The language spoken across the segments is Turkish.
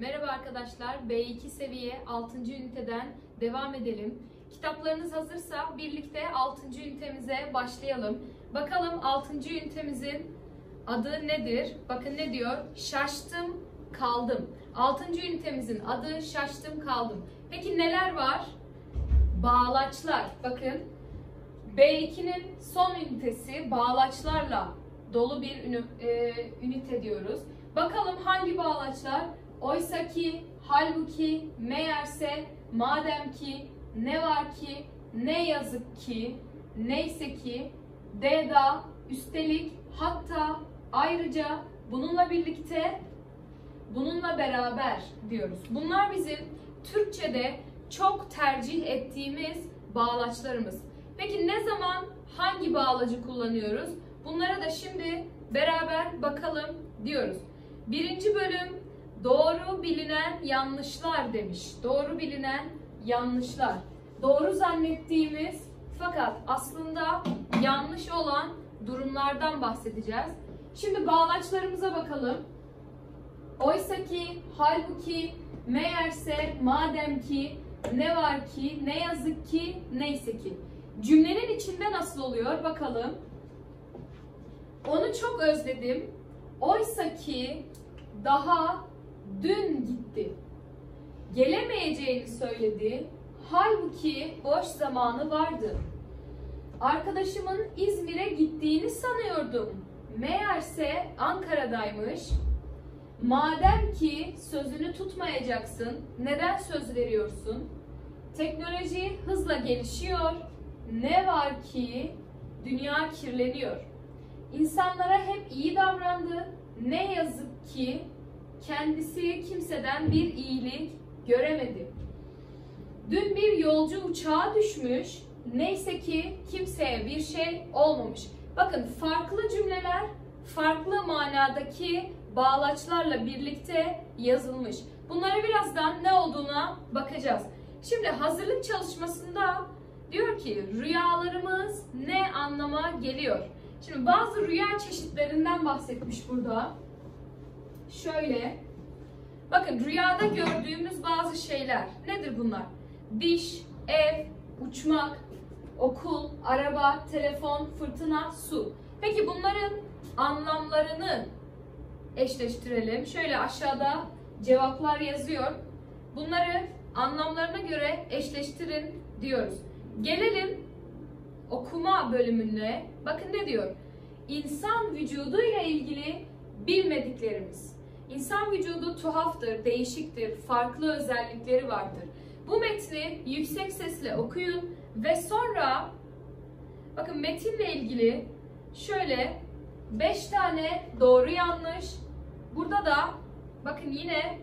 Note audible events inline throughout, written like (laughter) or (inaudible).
Merhaba arkadaşlar, B2 seviye 6. üniteden devam edelim. Kitaplarınız hazırsa birlikte 6. ünitemize başlayalım. Bakalım 6. ünitemizin adı nedir? Bakın ne diyor? Şaştım, kaldım. 6. ünitemizin adı şaştım, kaldım. Peki neler var? Bağlaçlar. Bakın B2'nin son ünitesi bağlaçlarla dolu bir e, ünite diyoruz. Bakalım hangi bağlaçlar? Oysa ki, halbuki, meğerse, madem ki, ne var ki, ne yazık ki, neyse ki, deda, üstelik, hatta, ayrıca, bununla birlikte, bununla beraber diyoruz. Bunlar bizim Türkçe'de çok tercih ettiğimiz bağlaçlarımız. Peki ne zaman hangi bağlacı kullanıyoruz? Bunlara da şimdi beraber bakalım diyoruz. Birinci bölüm doğru bilinen yanlışlar demiş. Doğru bilinen yanlışlar. Doğru zannettiğimiz fakat aslında yanlış olan durumlardan bahsedeceğiz. Şimdi bağlaçlarımıza bakalım. Oysa ki, halbuki, meğerse, madem ki, ne var ki, ne yazık ki, neyse ki. Cümlenin içinde nasıl oluyor bakalım. Onu çok özledim. Oysa ki daha dün gitti. Gelemeyeceğini söyledi. Halbuki boş zamanı vardı. Arkadaşımın İzmir'e gittiğini sanıyordum. Meğerse Ankara'daymış. Madem ki sözünü tutmayacaksın, neden söz veriyorsun? Teknoloji hızla gelişiyor. Ne var ki dünya kirleniyor. İnsanlara hep iyi davrandı. Ne yazık ki kendisi kimseden bir iyilik göremedi. Dün bir yolcu uçağa düşmüş. Neyse ki kimseye bir şey olmamış. Bakın farklı cümleler farklı manadaki bağlaçlarla birlikte yazılmış. Bunlara birazdan ne olduğuna bakacağız. Şimdi hazırlık çalışmasında diyor ki rüyalarımız ne anlama geliyor? Şimdi bazı rüya çeşitlerinden bahsetmiş burada. Şöyle. Bakın rüyada gördüğümüz bazı şeyler. Nedir bunlar? Diş, ev, uçmak, okul, araba, telefon, fırtına, su. Peki bunların anlamlarını eşleştirelim. Şöyle aşağıda cevaplar yazıyor. Bunları anlamlarına göre eşleştirin diyoruz. Gelelim okuma bölümüne. Bakın ne diyor? İnsan vücuduyla ilgili bilmediklerimiz. İnsan vücudu tuhaftır, değişiktir, farklı özellikleri vardır. Bu metni yüksek sesle okuyun ve sonra bakın metinle ilgili şöyle 5 tane doğru yanlış. Burada da bakın yine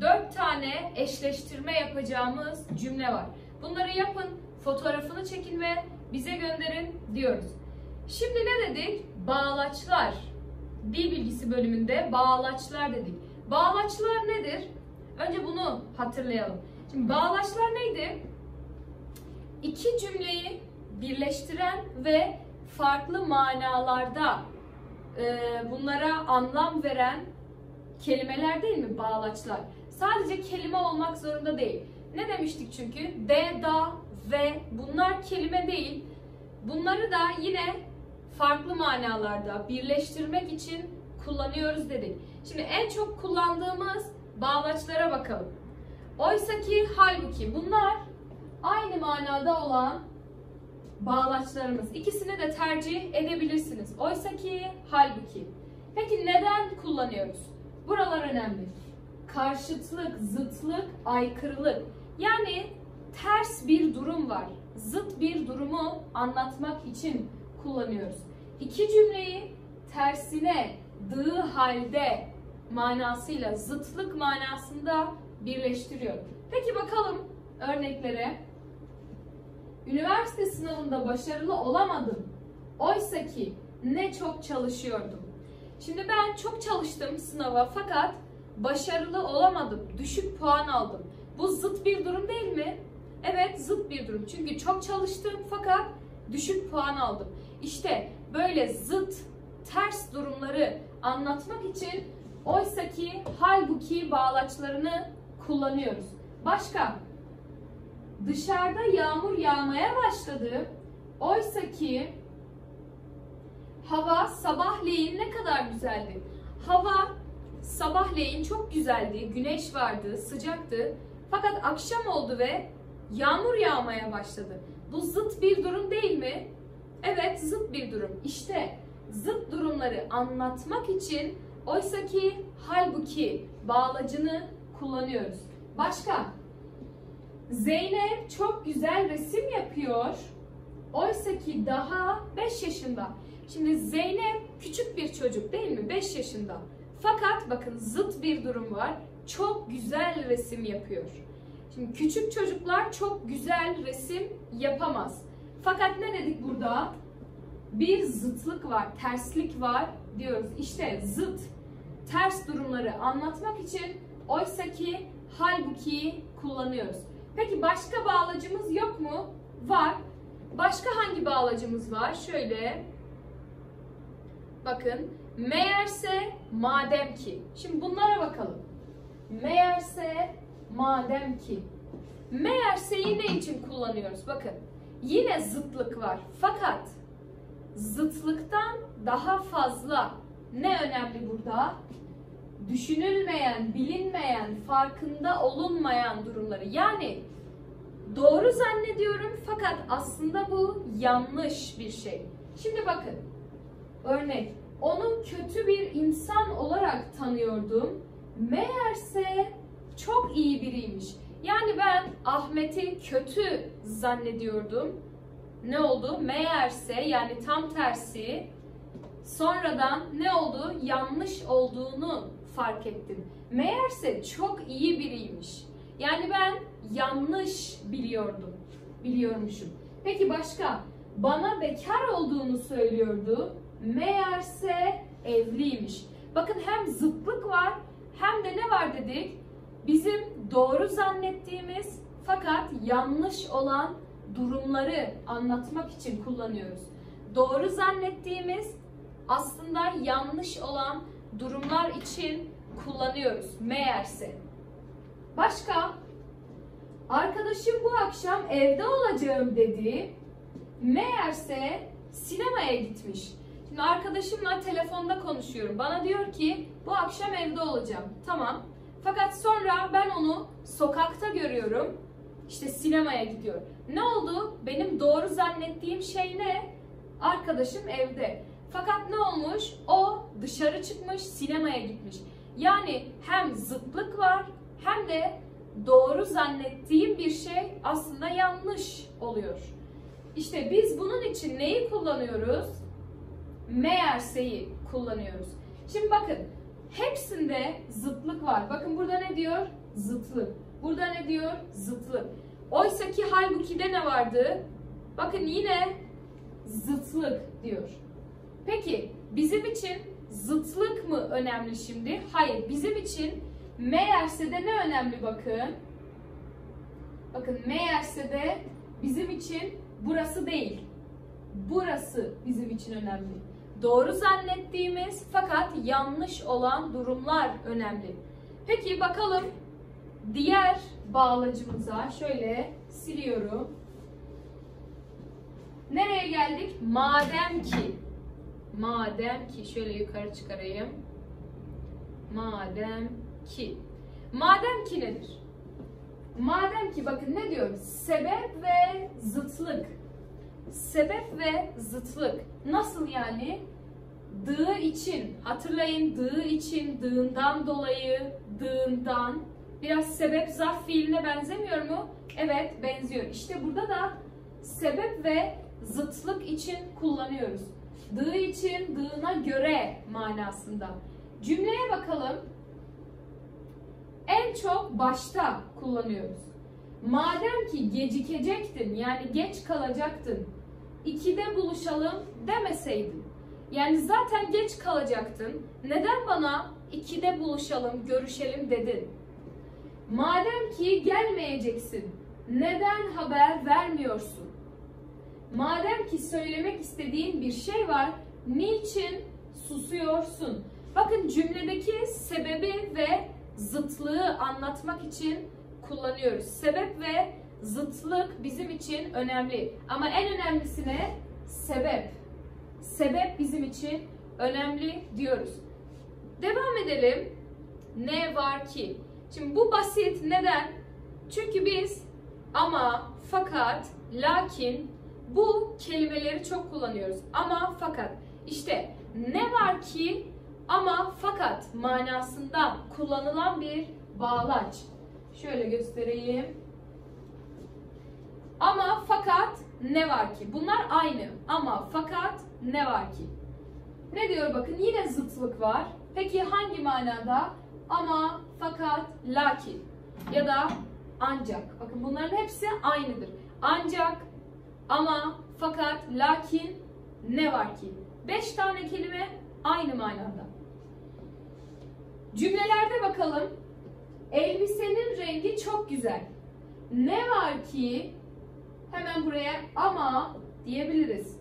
4 tane eşleştirme yapacağımız cümle var. Bunları yapın, fotoğrafını çekin ve bize gönderin diyoruz. Şimdi ne dedik? Bağlaçlar. Dil bilgisi bölümünde bağlaçlar dedik. Bağlaçlar nedir? Önce bunu hatırlayalım. Şimdi bağlaçlar neydi? İki cümleyi birleştiren ve farklı manalarda e, bunlara anlam veren kelimeler değil mi bağlaçlar? Sadece kelime olmak zorunda değil. Ne demiştik çünkü? De, da, ve bunlar kelime değil. Bunları da yine farklı manalarda birleştirmek için kullanıyoruz dedik. Şimdi en çok kullandığımız bağlaçlara bakalım. Oysa ki halbuki bunlar aynı manada olan bağlaçlarımız. İkisini de tercih edebilirsiniz. Oysa ki halbuki. Peki neden kullanıyoruz? Buralar önemli. Karşıtlık, zıtlık, aykırılık. Yani ters bir durum var. Zıt bir durumu anlatmak için kullanıyoruz. İki cümleyi tersine, dığı halde manasıyla, zıtlık manasında birleştiriyor. Peki bakalım örneklere. Üniversite sınavında başarılı olamadım. Oysa ki ne çok çalışıyordum. Şimdi ben çok çalıştım sınava fakat başarılı olamadım. Düşük puan aldım. Bu zıt bir durum değil mi? Evet zıt bir durum. Çünkü çok çalıştım fakat düşük puan aldım. İşte böyle zıt, ters durumları anlatmak için Oysa ki halbuki bağlaçlarını kullanıyoruz. Başka? Dışarıda yağmur yağmaya başladı. Oysa ki hava sabahleyin ne kadar güzeldi. Hava sabahleyin çok güzeldi. Güneş vardı, sıcaktı. Fakat akşam oldu ve yağmur yağmaya başladı. Bu zıt bir durum değil mi? Evet, zıt bir durum. İşte zıt durumları anlatmak için oysa ki halbuki bağlacını kullanıyoruz. Başka? Zeynep çok güzel resim yapıyor. Oysa ki daha 5 yaşında. Şimdi Zeynep küçük bir çocuk değil mi? 5 yaşında. Fakat bakın zıt bir durum var. Çok güzel resim yapıyor. Şimdi küçük çocuklar çok güzel resim yapamaz. Fakat ne dedik burada? Bir zıtlık var, terslik var diyoruz. İşte zıt, ters durumları anlatmak için oysa ki halbuki kullanıyoruz. Peki başka bağlacımız yok mu? Var. Başka hangi bağlacımız var? Şöyle. Bakın. Meğerse madem ki. Şimdi bunlara bakalım. Meğerse madem ki. Meğerse'yi ne için kullanıyoruz? Bakın. Yine zıtlık var. Fakat zıtlıktan daha fazla ne önemli burada? Düşünülmeyen, bilinmeyen, farkında olunmayan durumları. Yani doğru zannediyorum fakat aslında bu yanlış bir şey. Şimdi bakın. Örnek. Onu kötü bir insan olarak tanıyordum. Meğerse çok iyi biriymiş. Yani ben Ahmet'i kötü zannediyordum. Ne oldu? Meğerse yani tam tersi sonradan ne oldu? Yanlış olduğunu fark ettim. Meğerse çok iyi biriymiş. Yani ben yanlış biliyordum. Biliyormuşum. Peki başka? Bana bekar olduğunu söylüyordu. Meğerse evliymiş. Bakın hem zıtlık var hem de ne var dedik? Bizim doğru zannettiğimiz fakat yanlış olan durumları anlatmak için kullanıyoruz. Doğru zannettiğimiz aslında yanlış olan durumlar için kullanıyoruz. Meğerse. Başka? Arkadaşım bu akşam evde olacağım dedi. Meğerse sinemaya gitmiş. Şimdi arkadaşımla telefonda konuşuyorum. Bana diyor ki bu akşam evde olacağım. Tamam. Fakat sonra ben onu sokakta görüyorum. İşte sinemaya gidiyor. Ne oldu? Benim doğru zannettiğim şey ne? Arkadaşım evde. Fakat ne olmuş? O dışarı çıkmış, sinemaya gitmiş. Yani hem zıtlık var hem de doğru zannettiğim bir şey aslında yanlış oluyor. İşte biz bunun için neyi kullanıyoruz? Meğerseyi kullanıyoruz. Şimdi bakın hepsinde zıtlık var. Bakın burada ne diyor? Zıtlık. Burada ne diyor? Zıtlık. Oysa ki halbuki de ne vardı? Bakın yine zıtlık diyor. Peki bizim için zıtlık mı önemli şimdi? Hayır. Bizim için meğerse de ne önemli bakın? Bakın meğerse de bizim için burası değil. Burası bizim için önemli. Doğru zannettiğimiz fakat yanlış olan durumlar önemli. Peki bakalım diğer bağlacımıza şöyle siliyorum. Nereye geldik? Madem ki. Madem ki şöyle yukarı çıkarayım. Madem ki. Madem ki nedir? Madem ki bakın ne diyor? Sebep ve zıtlık. Sebep ve zıtlık. Nasıl yani? Dığı için. Hatırlayın dığı için, dığından dolayı, dığından. Biraz sebep zarf fiiline benzemiyor mu? Evet benziyor. İşte burada da sebep ve zıtlık için kullanıyoruz. Dığı için, dığına göre manasında. Cümleye bakalım. En çok başta kullanıyoruz. Madem ki gecikecektin yani geç kalacaktın. İkide buluşalım demeseydin. Yani zaten geç kalacaktın. Neden bana ikide buluşalım, görüşelim dedin? Madem ki gelmeyeceksin, neden haber vermiyorsun? Madem ki söylemek istediğin bir şey var, niçin susuyorsun? Bakın cümledeki sebebi ve zıtlığı anlatmak için kullanıyoruz. Sebep ve zıtlık bizim için önemli. Ama en önemlisi ne? Sebep. Sebep bizim için önemli diyoruz. Devam edelim. Ne var ki? Şimdi bu basit. Neden? Çünkü biz ama, fakat, lakin bu kelimeleri çok kullanıyoruz. Ama, fakat. İşte ne var ki ama fakat manasında kullanılan bir bağlaç. Şöyle göstereyim. Ama fakat ne var ki? Bunlar aynı. Ama fakat ne var ki? Ne diyor bakın yine zıtlık var. Peki hangi manada? Ama fakat lakin ya da ancak. Bakın bunların hepsi aynıdır. Ancak ama fakat lakin ne var ki? Beş tane kelime aynı manada. Cümlelerde bakalım. Elbisenin rengi çok güzel. Ne var ki hemen buraya ama diyebiliriz.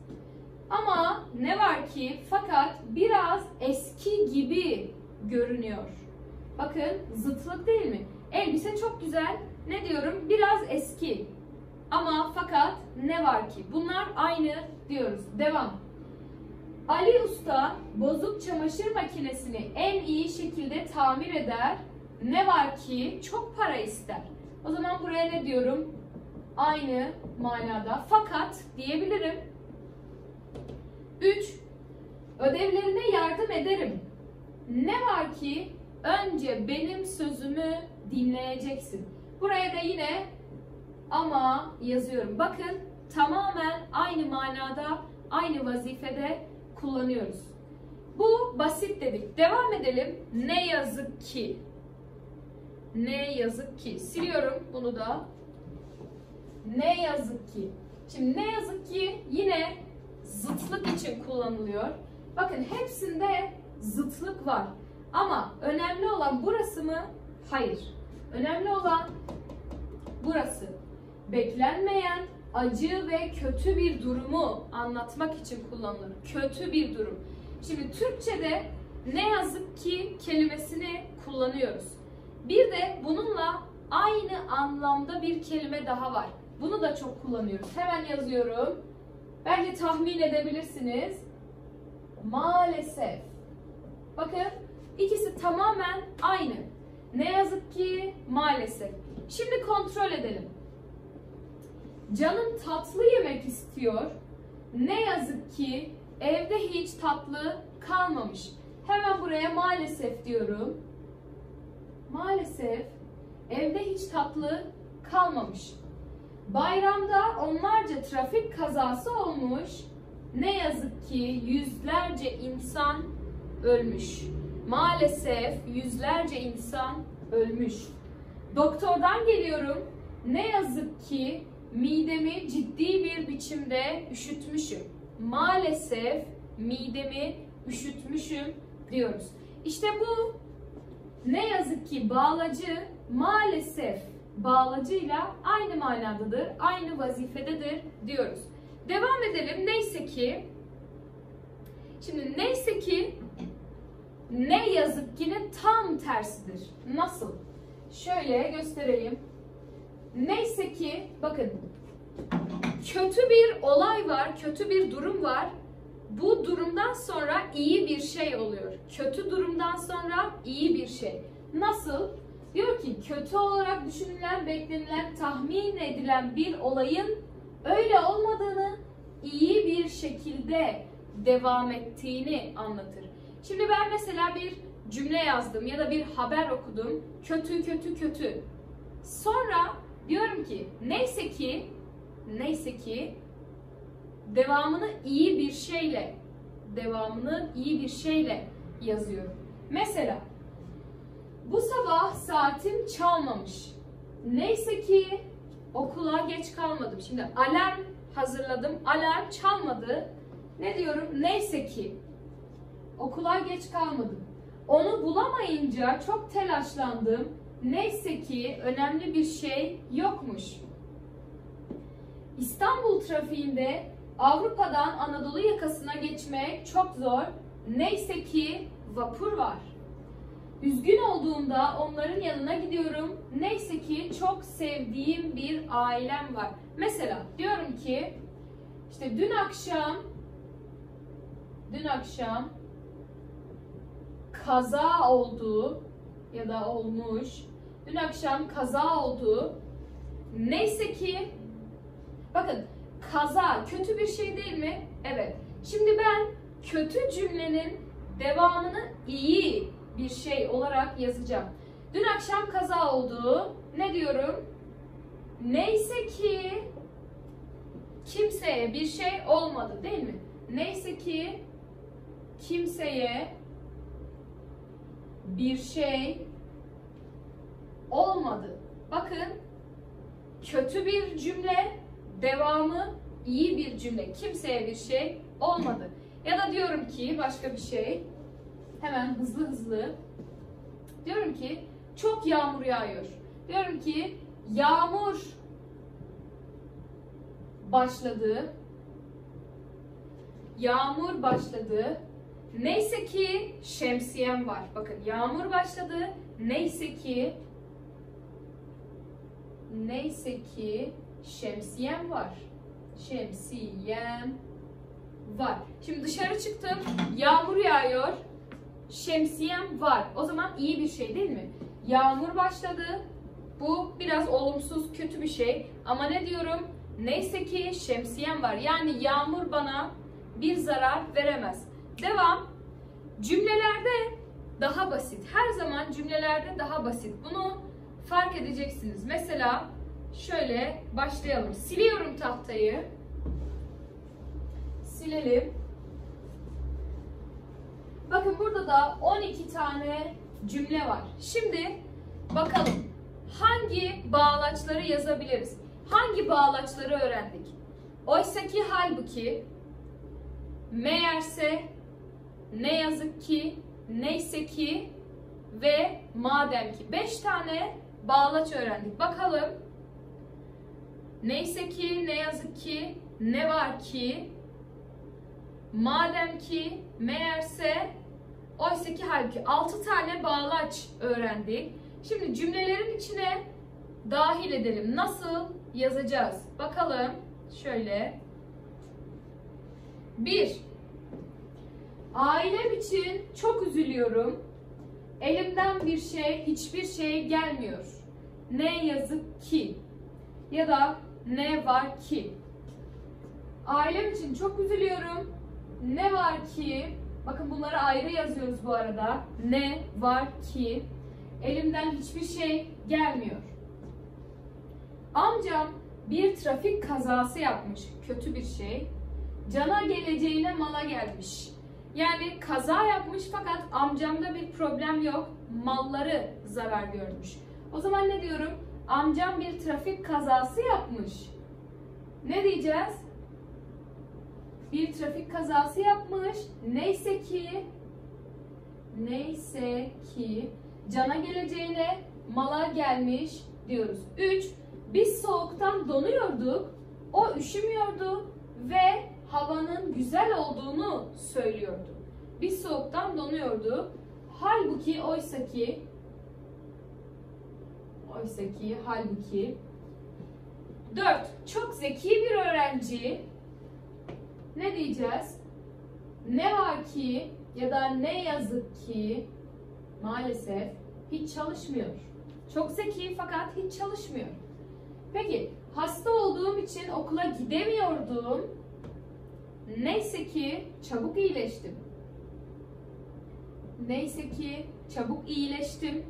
Ama ne var ki fakat biraz eski gibi görünüyor. Bakın zıtlık değil mi? Elbise çok güzel. Ne diyorum? Biraz eski. Ama fakat ne var ki? Bunlar aynı diyoruz. Devam. Ali Usta bozuk çamaşır makinesini en iyi şekilde tamir eder. Ne var ki çok para ister. O zaman buraya ne diyorum? Aynı manada. Fakat diyebilirim. 3. Ödevlerine yardım ederim. Ne var ki önce benim sözümü dinleyeceksin. Buraya da yine ama yazıyorum. Bakın tamamen aynı manada, aynı vazifede kullanıyoruz. Bu basit dedik. Devam edelim. Ne yazık ki. Ne yazık ki. Siliyorum bunu da. Ne yazık ki. Şimdi ne yazık ki yine zıtlık için kullanılıyor. Bakın hepsinde zıtlık var. Ama önemli olan burası mı? Hayır. Önemli olan burası. Beklenmeyen, acı ve kötü bir durumu anlatmak için kullanılır. Kötü bir durum. Şimdi Türkçe'de ne yazık ki kelimesini kullanıyoruz. Bir de bununla aynı anlamda bir kelime daha var. Bunu da çok kullanıyoruz. Hemen yazıyorum. Bence tahmin edebilirsiniz. Maalesef. Bakın ikisi tamamen aynı. Ne yazık ki maalesef. Şimdi kontrol edelim. Canım tatlı yemek istiyor. Ne yazık ki evde hiç tatlı kalmamış. Hemen buraya maalesef diyorum. Maalesef evde hiç tatlı kalmamış. Bayramda onlarca trafik kazası olmuş. Ne yazık ki yüzlerce insan ölmüş. Maalesef yüzlerce insan ölmüş. Doktordan geliyorum. Ne yazık ki midemi ciddi bir biçimde üşütmüşüm. Maalesef midemi üşütmüşüm diyoruz. İşte bu ne yazık ki bağlacı maalesef bağlacıyla aynı manadadır, aynı vazifededir diyoruz. Devam edelim. Neyse ki Şimdi neyse ki ne yazık ki'nin tam tersidir. Nasıl? Şöyle göstereyim. Neyse ki bakın kötü bir olay var, kötü bir durum var. Bu durumdan sonra iyi bir şey oluyor. Kötü durumdan sonra iyi bir şey. Nasıl? Diyor ki kötü olarak düşünülen, beklenilen, tahmin edilen bir olayın öyle olmadığını iyi bir şekilde devam ettiğini anlatır. Şimdi ben mesela bir cümle yazdım ya da bir haber okudum. Kötü kötü kötü. Sonra diyorum ki neyse ki neyse ki devamını iyi bir şeyle devamını iyi bir şeyle yazıyorum. Mesela bu sabah saatim çalmamış. Neyse ki okula geç kalmadım. Şimdi alarm hazırladım. Alarm çalmadı. Ne diyorum? Neyse ki okula geç kalmadım. Onu bulamayınca çok telaşlandım. Neyse ki önemli bir şey yokmuş. İstanbul trafiğinde Avrupa'dan Anadolu yakasına geçmek çok zor. Neyse ki vapur var. Üzgün olduğumda onların yanına gidiyorum. Neyse ki çok sevdiğim bir ailem var. Mesela diyorum ki işte dün akşam dün akşam kaza oldu ya da olmuş. Dün akşam kaza oldu. Neyse ki bakın kaza kötü bir şey değil mi? Evet. Şimdi ben kötü cümlenin devamını iyi bir şey olarak yazacağım. Dün akşam kaza oldu. Ne diyorum? Neyse ki kimseye bir şey olmadı değil mi? Neyse ki kimseye bir şey olmadı. Bakın kötü bir cümle, devamı iyi bir cümle. Kimseye bir şey olmadı. Ya da diyorum ki başka bir şey. Hemen hızlı hızlı. Diyorum ki çok yağmur yağıyor. Diyorum ki yağmur başladı. Yağmur başladı. Neyse ki şemsiyem var. Bakın yağmur başladı. Neyse ki neyse ki şemsiyem var. Şemsiyem var. Şimdi dışarı çıktım. Yağmur yağıyor. Şemsiyem var. O zaman iyi bir şey değil mi? Yağmur başladı. Bu biraz olumsuz, kötü bir şey. Ama ne diyorum? Neyse ki şemsiyem var. Yani yağmur bana bir zarar veremez. Devam. Cümlelerde daha basit. Her zaman cümlelerde daha basit. Bunu fark edeceksiniz. Mesela şöyle başlayalım. Siliyorum tahtayı. Silelim. Bakın burada da 12 tane cümle var. Şimdi bakalım hangi bağlaçları yazabiliriz? Hangi bağlaçları öğrendik? Oysa ki halbuki meğerse ne yazık ki neyse ki ve madem ki 5 tane bağlaç öğrendik. Bakalım. Neyse ki ne yazık ki ne var ki madem ki meğerse oysa ki halbuki 6 tane bağlaç öğrendik. Şimdi cümlelerin içine dahil edelim. Nasıl yazacağız? Bakalım. Şöyle. 1. Ailem için çok üzülüyorum. Elimden bir şey, hiçbir şey gelmiyor. Ne yazık ki. Ya da ne var ki. Ailem için çok üzülüyorum. Ne var ki? Bakın bunları ayrı yazıyoruz bu arada. Ne var ki? Elimden hiçbir şey gelmiyor. Amcam bir trafik kazası yapmış. Kötü bir şey. Cana geleceğine mala gelmiş. Yani kaza yapmış fakat amcamda bir problem yok. Malları zarar görmüş. O zaman ne diyorum? Amcam bir trafik kazası yapmış. Ne diyeceğiz? Bir trafik kazası yapmış. Neyse ki neyse ki cana geleceğine mala gelmiş diyoruz. 3. Biz soğuktan donuyorduk. O üşümüyordu ve havanın güzel olduğunu söylüyordu. Biz soğuktan donuyordu. Halbuki oysa ki oysa ki halbuki 4. Çok zeki bir öğrenci ne diyeceğiz? Ne var ki ya da ne yazık ki maalesef hiç çalışmıyor. Çok zeki fakat hiç çalışmıyor. Peki hasta olduğum için okula gidemiyordum. Neyse ki çabuk iyileştim. Neyse ki çabuk iyileştim.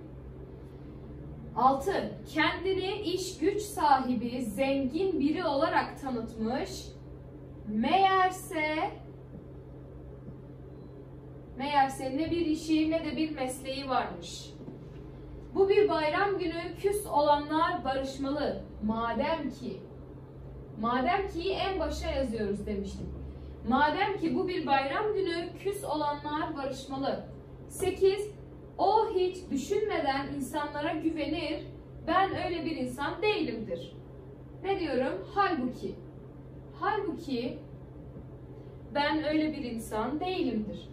6. Kendini iş güç sahibi, zengin biri olarak tanıtmış. Meğerse meğerse ne bir işi ne de bir mesleği varmış. Bu bir bayram günü küs olanlar barışmalı. Madem ki madem ki en başa yazıyoruz demiştim. Madem ki bu bir bayram günü küs olanlar barışmalı. 8. O hiç düşünmeden insanlara güvenir. Ben öyle bir insan değilimdir. Ne diyorum? Halbuki. Halbuki ben öyle bir insan değilimdir.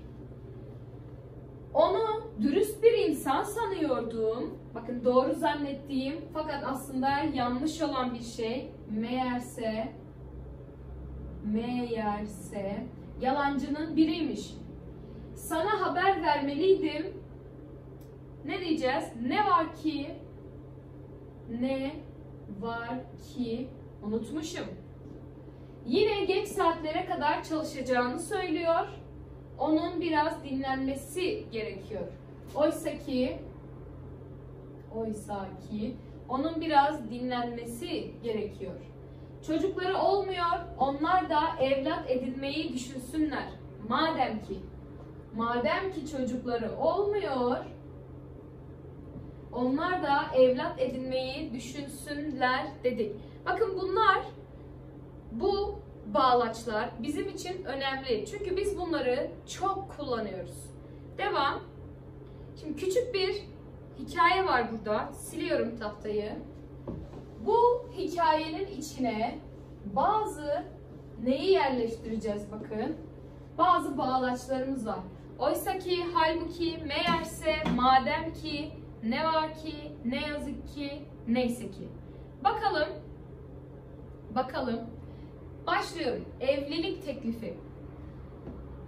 Onu dürüst bir insan sanıyordum. Bakın doğru zannettiğim fakat aslında yanlış olan bir şey. Meğerse meğerse yalancının biriymiş. Sana haber vermeliydim. Ne diyeceğiz? Ne var ki? Ne var ki? Unutmuşum. Yine geç saatlere kadar çalışacağını söylüyor. Onun biraz dinlenmesi gerekiyor. Oysa ki oysa ki onun biraz dinlenmesi gerekiyor. Çocukları olmuyor, onlar da evlat edinmeyi düşünsünler. Madem ki madem ki çocukları olmuyor, onlar da evlat edinmeyi düşünsünler dedik. Bakın bunlar bu bağlaçlar bizim için önemli. Çünkü biz bunları çok kullanıyoruz. Devam. Şimdi küçük bir hikaye var burada. Siliyorum tahtayı. Bu hikayenin içine bazı neyi yerleştireceğiz bakın. Bazı bağlaçlarımız var. Oysa ki, halbuki, meğerse, madem ki, ne var ki, ne yazık ki, neyse ki. Bakalım. Bakalım. Başlıyorum. Evlilik teklifi.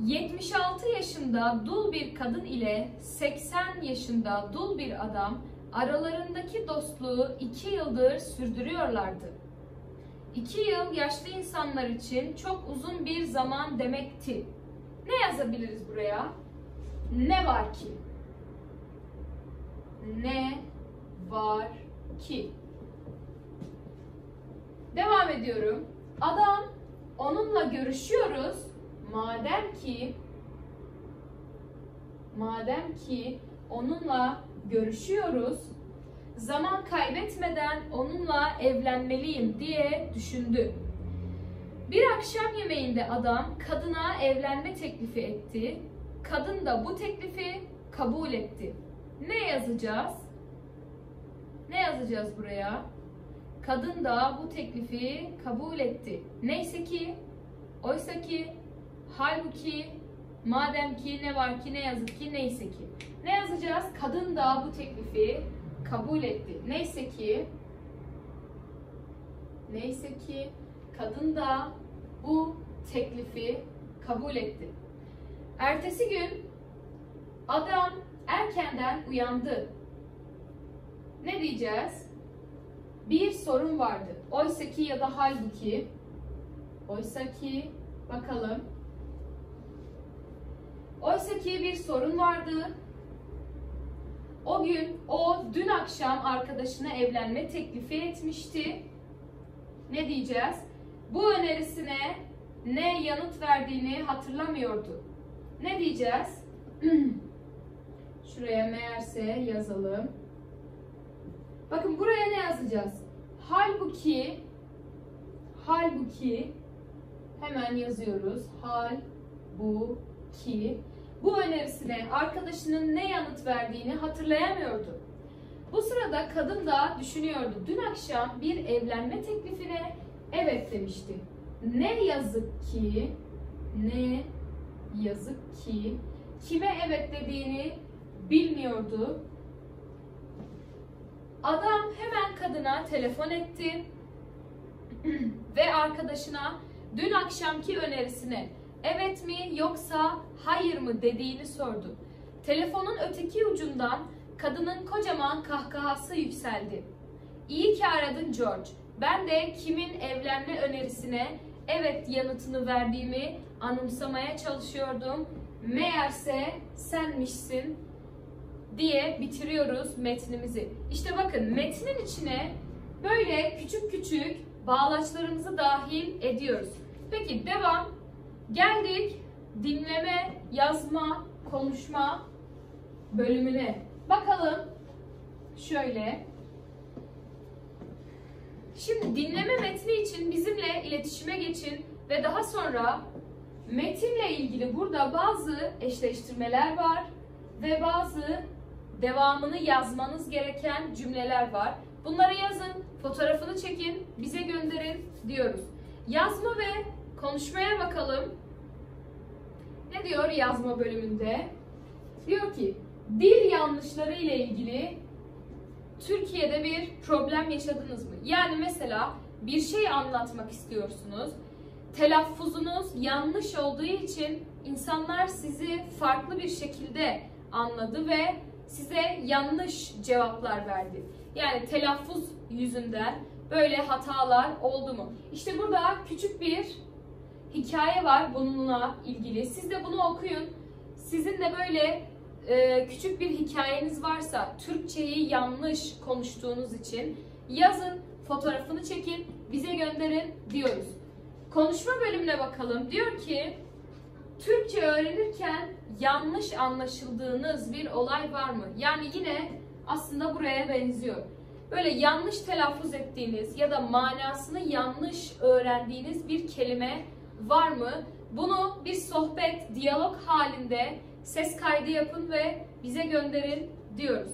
76 yaşında dul bir kadın ile 80 yaşında dul bir adam aralarındaki dostluğu 2 yıldır sürdürüyorlardı. 2 yıl yaşlı insanlar için çok uzun bir zaman demekti. Ne yazabiliriz buraya? Ne var ki? Ne var ki? Devam ediyorum. Adam onunla görüşüyoruz. Madem ki madem ki onunla görüşüyoruz, zaman kaybetmeden onunla evlenmeliyim diye düşündü. Bir akşam yemeğinde adam kadına evlenme teklifi etti. Kadın da bu teklifi kabul etti. Ne yazacağız? Ne yazacağız buraya? Kadın da bu teklifi kabul etti. Neyse ki, oysa ki, halbuki, madem ki, ne var ki, ne yazık ki, neyse ki. Ne yazacağız? Kadın da bu teklifi kabul etti. Neyse ki, neyse ki, kadın da bu teklifi kabul etti. Ertesi gün adam erkenden uyandı. Ne diyeceğiz? Bir sorun vardı. Oysa ki ya da halbuki oysa ki bakalım Oysa ki bir sorun vardı. O gün o dün akşam arkadaşına evlenme teklifi etmişti. Ne diyeceğiz? Bu önerisine ne yanıt verdiğini hatırlamıyordu. Ne diyeceğiz? (clears throat) Şuraya meğerse yazalım. Bakın buraya ne yazacağız? Halbuki halbuki hemen yazıyoruz. Hal bu ki bu önerisine arkadaşının ne yanıt verdiğini hatırlayamıyordu. Bu sırada kadın da düşünüyordu. Dün akşam bir evlenme teklifine evet demişti. Ne yazık ki ne yazık ki kime evet dediğini bilmiyordu. Adam hemen kadına telefon etti ve arkadaşına dün akşamki önerisine evet mi yoksa hayır mı dediğini sordu. Telefonun öteki ucundan kadının kocaman kahkahası yükseldi. İyi ki aradın George. Ben de kimin evlenme önerisine evet yanıtını verdiğimi anımsamaya çalışıyordum. Meğerse senmişsin diye bitiriyoruz metnimizi. İşte bakın metnin içine böyle küçük küçük bağlaçlarımızı dahil ediyoruz. Peki devam. Geldik dinleme, yazma, konuşma bölümüne. Bakalım şöyle. Şimdi dinleme metni için bizimle iletişime geçin ve daha sonra metinle ilgili burada bazı eşleştirmeler var ve bazı devamını yazmanız gereken cümleler var. Bunları yazın, fotoğrafını çekin, bize gönderin diyoruz. Yazma ve konuşmaya bakalım. Ne diyor yazma bölümünde? Diyor ki dil yanlışları ile ilgili Türkiye'de bir problem yaşadınız mı? Yani mesela bir şey anlatmak istiyorsunuz. Telaffuzunuz yanlış olduğu için insanlar sizi farklı bir şekilde anladı ve size yanlış cevaplar verdi. Yani telaffuz yüzünden böyle hatalar oldu mu? İşte burada küçük bir hikaye var bununla ilgili. Siz de bunu okuyun. Sizin de böyle e, küçük bir hikayeniz varsa Türkçeyi yanlış konuştuğunuz için yazın, fotoğrafını çekin, bize gönderin diyoruz. Konuşma bölümüne bakalım. Diyor ki Türkçe öğrenirken yanlış anlaşıldığınız bir olay var mı? Yani yine aslında buraya benziyor. Böyle yanlış telaffuz ettiğiniz ya da manasını yanlış öğrendiğiniz bir kelime var mı? Bunu bir sohbet, diyalog halinde ses kaydı yapın ve bize gönderin diyoruz.